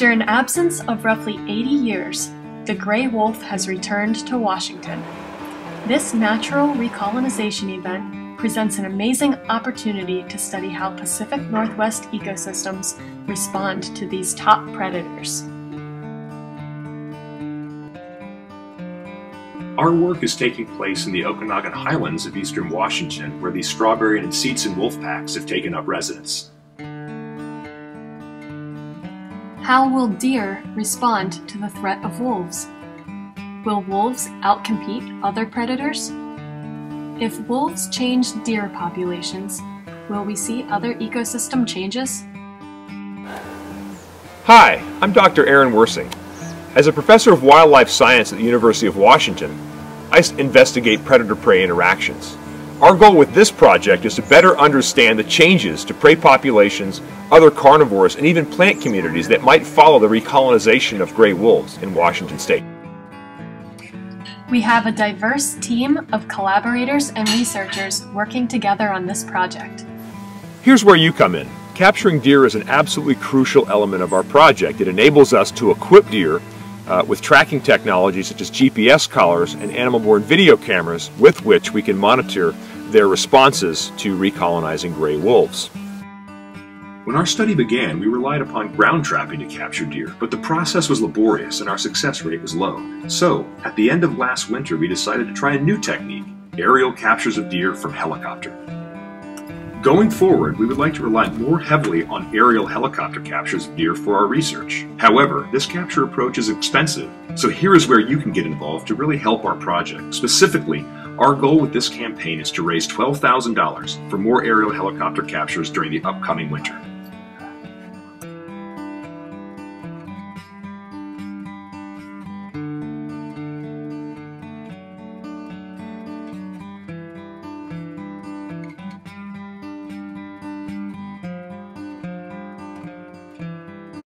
absence of roughly 80 years, the gray wolf has returned to Washington. This natural recolonization event presents an amazing opportunity to study how Pacific Northwest ecosystems respond to these top predators. Our work is taking place in the Okanogan Highlands of eastern Washington, where these strawberry and Nc'icn wolf packs have taken up residence. How will deer respond to the threat of wolves? Will wolves outcompete other predators? If wolves change deer populations, will we see other ecosystem changes? Hi, I'm Dr. Aaron Wirsing. As a professor of wildlife science at the University of Washington, I investigate predator-prey interactions. Our goal with this project is to better understand the changes to prey populations, other carnivores, and even plant communities that might follow the recolonization of gray wolves in Washington state. We have a diverse team of collaborators and researchers working together on this project. Here's where you come in. Capturing deer is an absolutely crucial element of our project. It enables us to equip deer uh, with tracking technology such as GPS collars and animal-borne video cameras with which we can monitor their responses to recolonizing gray wolves. When our study began, we relied upon ground trapping to capture deer, but the process was laborious and our success rate was low. So, at the end of last winter, we decided to try a new technique, aerial captures of deer from helicopter. Going forward, we would like to rely more heavily on aerial helicopter captures of deer for our research. However, this capture approach is expensive, so here is where you can get involved to really help our project. Specifically, our goal with this campaign is to raise $12,000 for more aerial helicopter captures during the upcoming winter.